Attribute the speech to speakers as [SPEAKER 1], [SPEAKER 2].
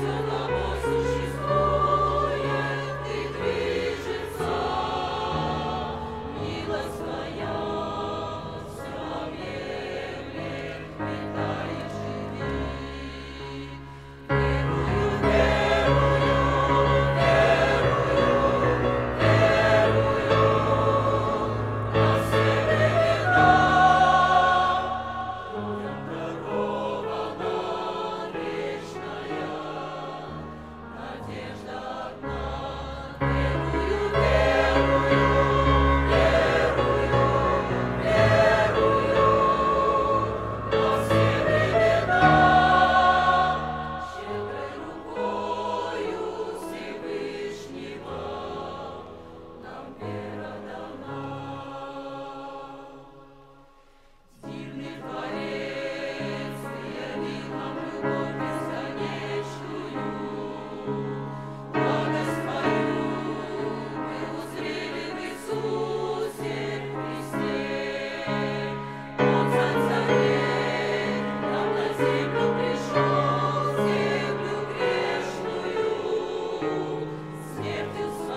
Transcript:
[SPEAKER 1] Jesus. Deus.